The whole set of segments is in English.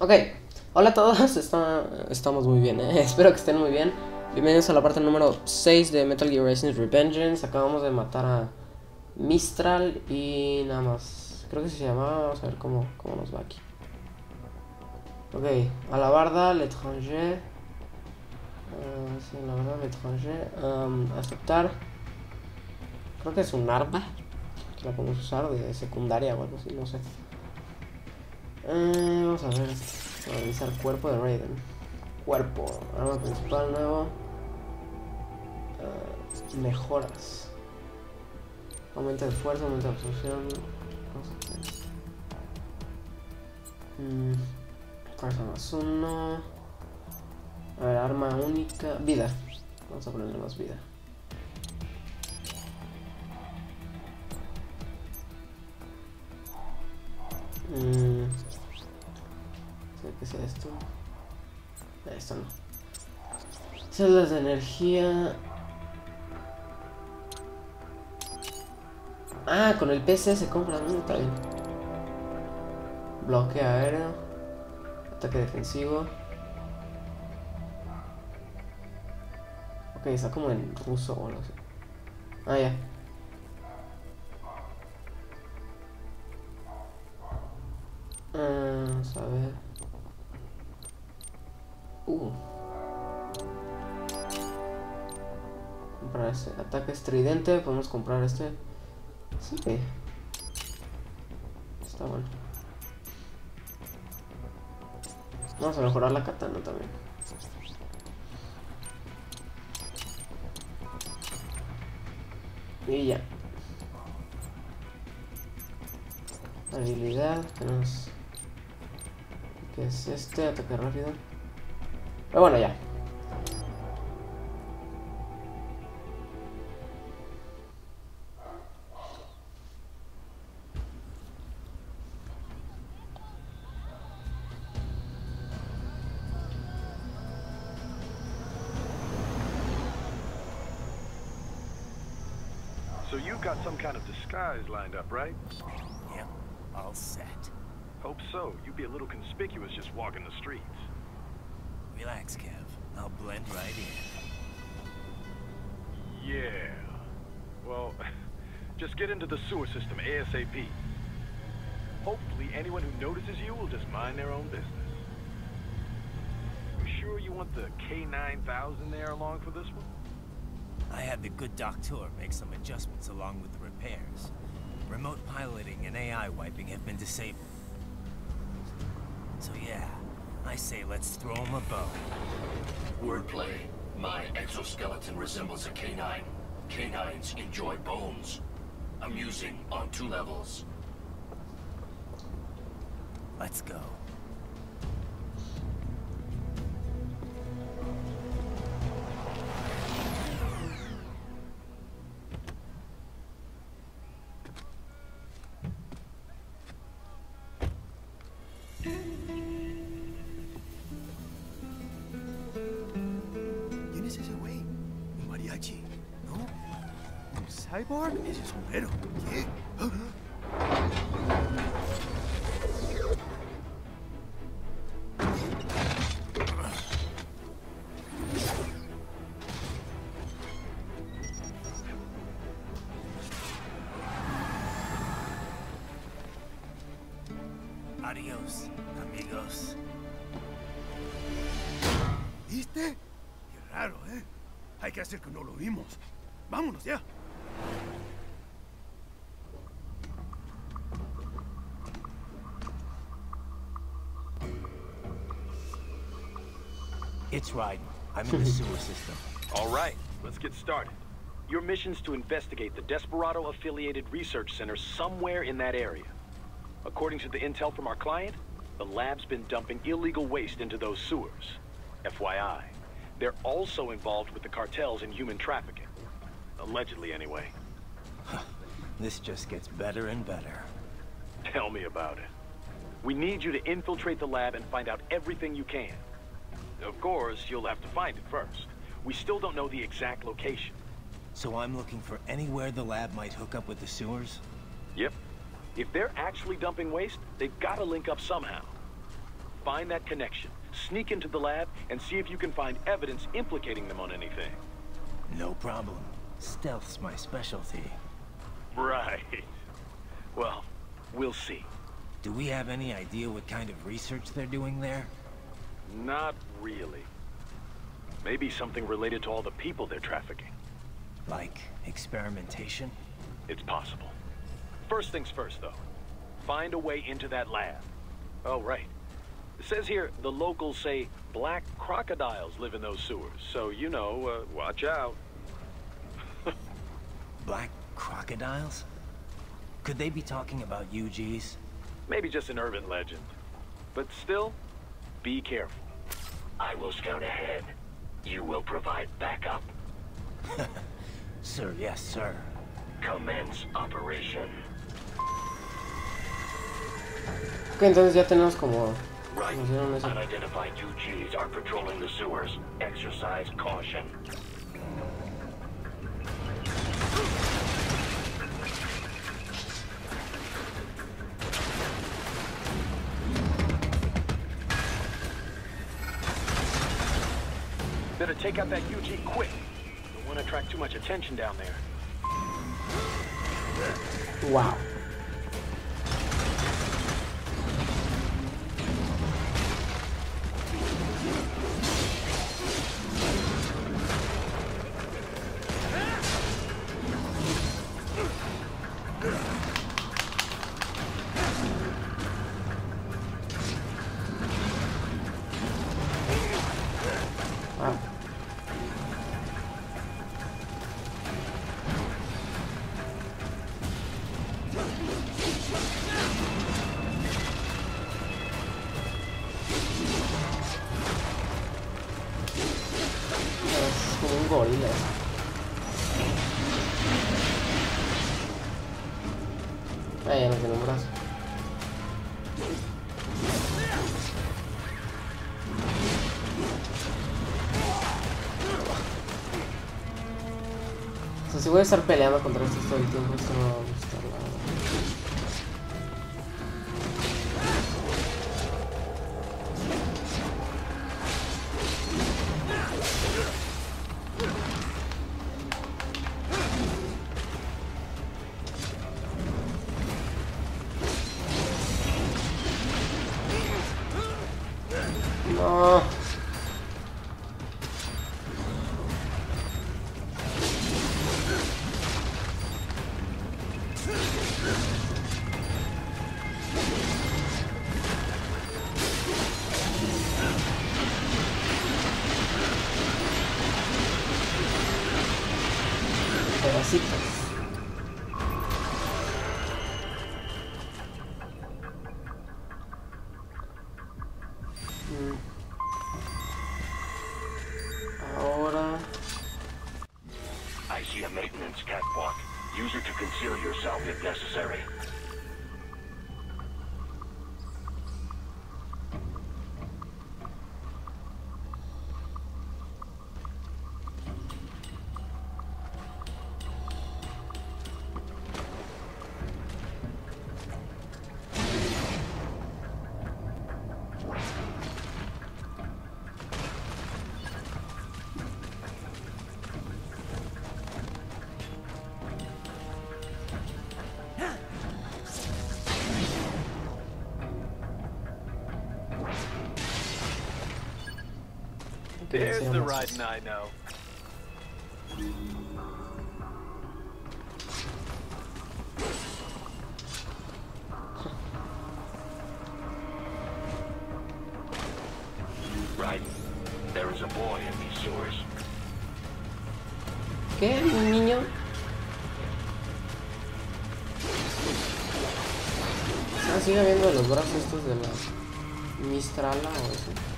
Ok, hola a todos, Está- estamos muy bien, ¿eh? espero que estén muy bien. Bienvenidos a la parte número 6 de Metal Gear Rising Revengeance. Acabamos de matar a Mistral y nada más. Creo que se llamaba, vamos a ver cómo, cómo nos va aquí. Ok, a la barda, l'étranger. Ah, sí, la verdad, l'étranger. Um, aceptar. Creo que es un arma que la podemos usar de secundaria o algo así, no sé. Eh, vamos a ver. Revisar cuerpo de Raiden. Cuerpo. Arma principal nuevo. Eh, mejoras. Aumento de fuerza, aumento de absorción. Vamos a ver. Mm, fuerza más uno. A ver, arma única. Vida. Vamos a ponerle más vida. ¿Sabe ¿Qué sea esto? Esto no. Celdas de energía. Ah, con el PC se compra. Está bien. Bloque aéreo. Ataque defensivo. Ok, está como en ruso o algo así. Ah, ya. Ah, Vamos a ver. Uh. Comprar este ataque estridente. Podemos comprar este. Sí. Está bueno. Vamos a mejorar la katana también. Y ya. Habilidad, tenemos. ¿Qué es este? Ataque rápido. Pero bueno, ya. So you've got some kind of disguise lined up, right? Yep, all set. Hope so. You'd be a little conspicuous just walking the streets. Relax, Kev. I'll blend right in. Yeah. Well, just get into the sewer system ASAP. Hopefully anyone who notices you will just mind their own business. You sure you want the K9000 there along for this one? I had the good doctor make some adjustments along with the repairs. Remote piloting and AI wiping have been disabled. So yeah, I say let's throw him a bone. Wordplay. My exoskeleton resembles a canine. Canines enjoy bones. Amusing on two levels. Let's go. Cyborg? Amigos. ¿Viste? Qué raro, ¿eh? Hay que hacer que no lo vimos. Vámonos ya. It's Raiden. I'm in the sewer system. All right, let's get started. Your mission's to investigate the Desperado-affiliated research center somewhere in that area. According to the intel from our client, the lab's been dumping illegal waste into those sewers. FYI, they're also involved with the cartels in human trafficking. Allegedly, anyway. This just gets better and better. Tell me about it. We need you to infiltrate the lab and find out everything you can. Of course, you'll have to find it first. We still don't know the exact location. So I'm looking for anywhere the lab might hook up with the sewers? Yep. If they're actually dumping waste, they've got to link up somehow. find that connection, sneak into the lab, and see if you can find evidence implicating them on anything. No problem. Stealth's my specialty. Right. Well, we'll see. Do we have any idea what kind of research they're doing there? Not really. Maybe something related to all the people they're trafficking. Like experimentation? It's possible. First things first, though. Find a way into that lab. Oh, right. It says here the locals say black crocodiles live in those sewers, so you know, uh, watch out. Black crocodiles? Could they be talking about UGs? Maybe just an urban legend. But still, be careful. I will scout ahead. You will provide backup. Sir, yes, sir. Commence operation. Ok, entonces ya tenemos como... Right. Nos dieron eso. Unidentified UGs are patrolling the sewers. Exercise caution. Take out that UG quick. Don't want to attract too much attention down there. Wow. Sea, si voy a estar peleando contra estos todo el tiempo, esto no va a gustar, la if necessary. There's the riding I know. Right. There is a boy in these sewers. ¿Qué? ¿Un niño? Ah, sigue viendo los brazos estos de la Mistrala o eso.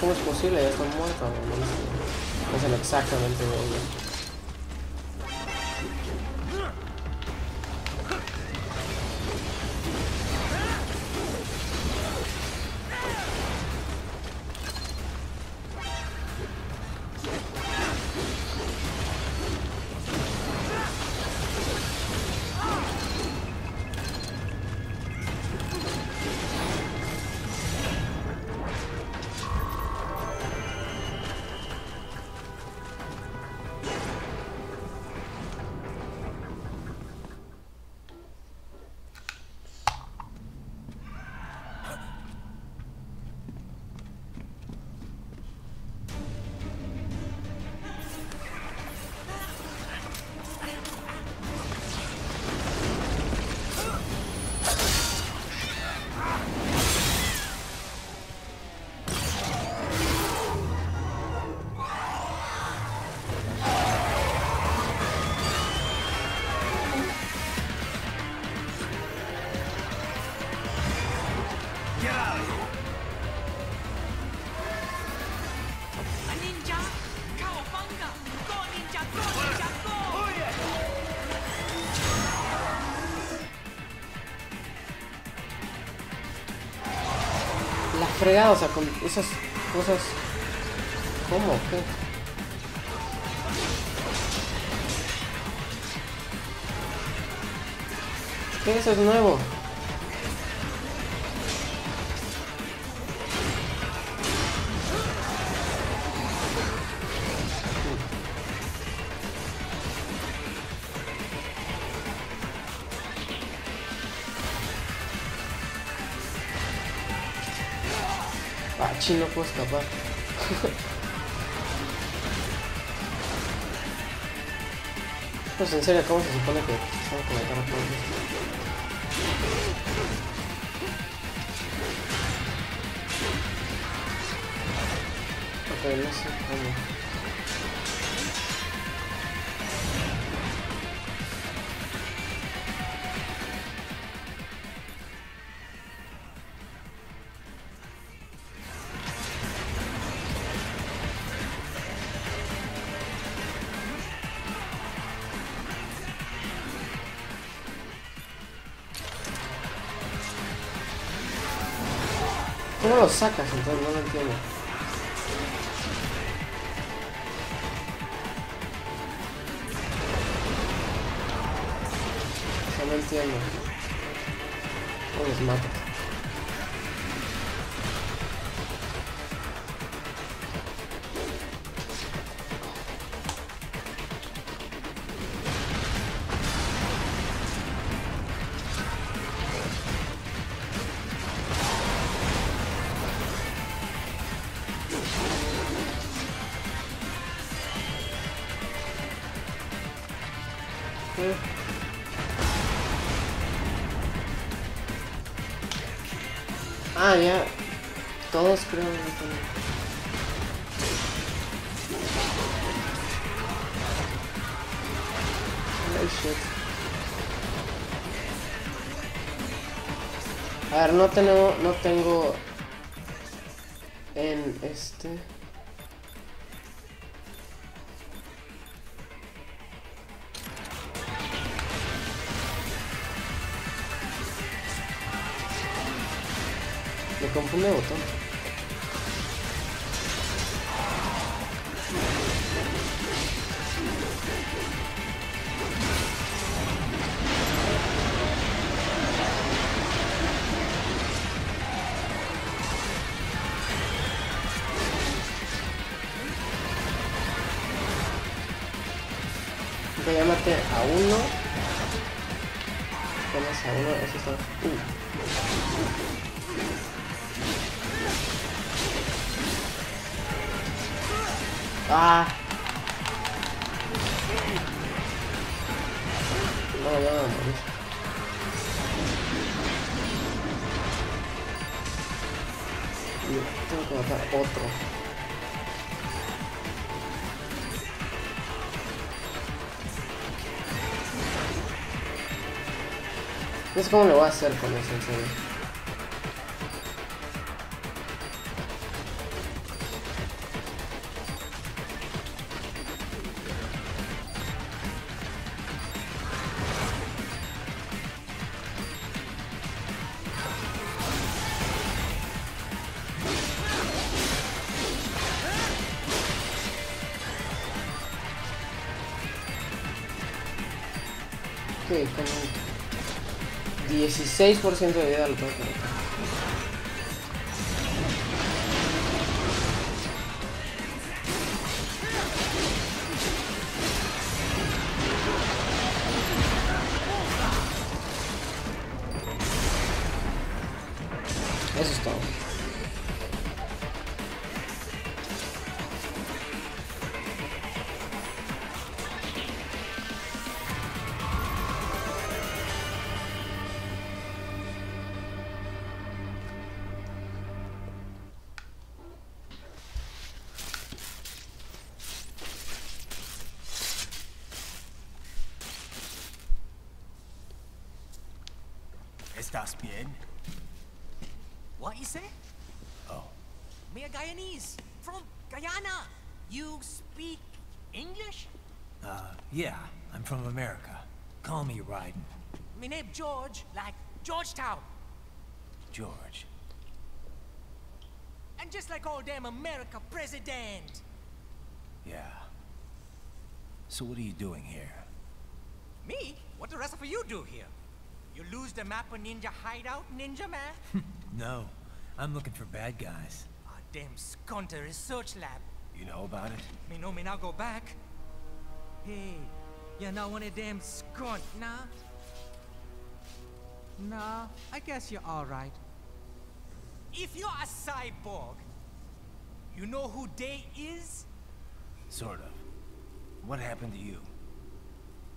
Cómo es posible, ya están muertos. No, no exactamente de ellos. A. La con esas cosas... ¿Cómo? ¿Qué? ¿Qué eso es nuevo? Ah, chino, puedo escapar. pues en serio, ¿cómo se supone que que matar a todos? Ok, no sé cómo. ¿Cómo lo sacas entonces? No lo entiendo. O sea, no entiendo. ¿Cómo los matas? Ya. Todos creo que shit. A ver, no tengo, no tengo en este. Me confunde botón. Ok, ya maté a uno. Pones a uno, eso está. Uh. Ah. No, ya me morí. Y tengo que matar otro. No sé cómo le voy a hacer con eso, en serio. 16% de vida lo tengo ¿Estás bien? What you say? Oh. Me a Guyanese from Guyana. You speak English? Uh, yeah, I'm from America. Call me Raiden. Me name George, like Georgetown. George. And just like all damn America president. Yeah. So what are you doing here? Me? What the rest of you do here? You lose the map of Ninja Hideout, Ninja Man? No, I'm looking for bad guys. Ah, damn Skunter research lab. You know about it? Me know me now go back. Hey, you're not one of them skunt, nah? Nah, I guess you're alright. If you're a cyborg, you know who Day is? Sort of. What happened to you?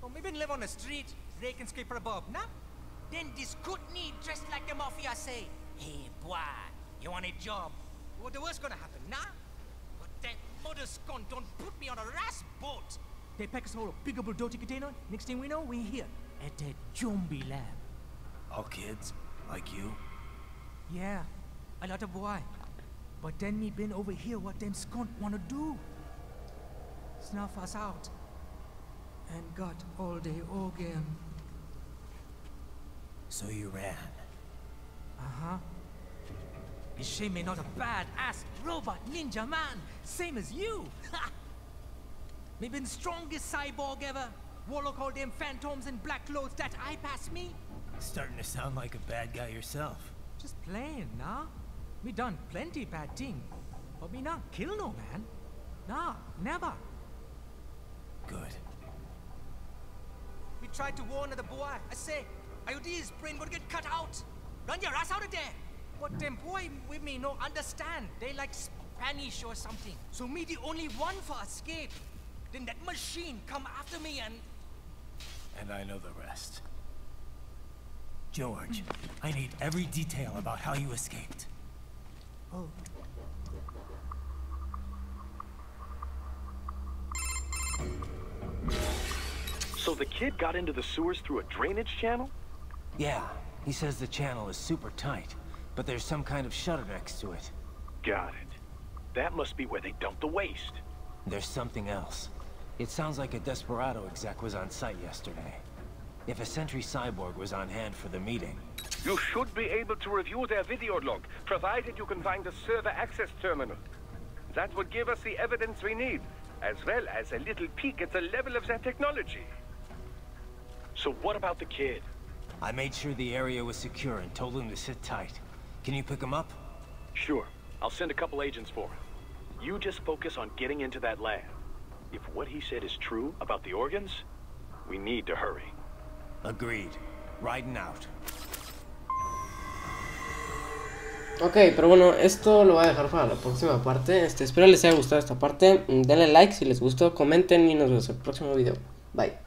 Oh, maybe live on the street, rake and scrape for a bob, nah? Then this good need dressed like the mafia say, Hey boy, you want a job? What the worst gonna happen, nah? But that mother scunt don't put me on a ras boat. They pack us all a big old dirty container. Next thing we know, we're here at the zombie lab. All kids? Like you? Yeah, a lot of boy. But then me been over here what them skunt wanna do. Snuff us out. And got all day organ. So you ran. Uh-huh. Is she me not a bad-ass robot ninja man, same as you? Ha! me been strongest cyborg ever. Warlock all them phantoms in black clothes that eye pass me. Starting to sound like a bad guy yourself. Just playing, nah? Me done plenty bad thing. But me not kill no man. Nah, never. Good. We tried to warn the boy. I say, IOD's brain would get cut out. Run your ass out of there. But them boy with me no understand. They like Spanish or something. So me the only one for escape. Then that machine come after me and And I know the rest. George, I need every detail about how you escaped. oh. So the kid got into the sewers through a drainage channel? Yeah, he says the channel is super tight, but there's some kind of shutter next to it. Got it. That must be where they dumped the waste. There's something else. It sounds like a Desperado exec was on site yesterday. If a Sentry Cyborg was on hand for the meeting, You should be able to review their video log, provided you can find a server access terminal. That would give us the evidence we need, as well as a little peek at the level of their technology. So what about the kid? I made sure the area was secure and told him to sit tight. Can you pick him up? Sure, I'll send a couple agents for him. You just focus on getting into that lab. If what he said is true about the organs, we need to hurry. Agreed. Raiden out. Ok, pero bueno, esto lo voy a dejar para la próxima parte. Este, espero les haya gustado esta parte. Denle like si les gustó, comenten y nos vemos en el próximo video. Bye.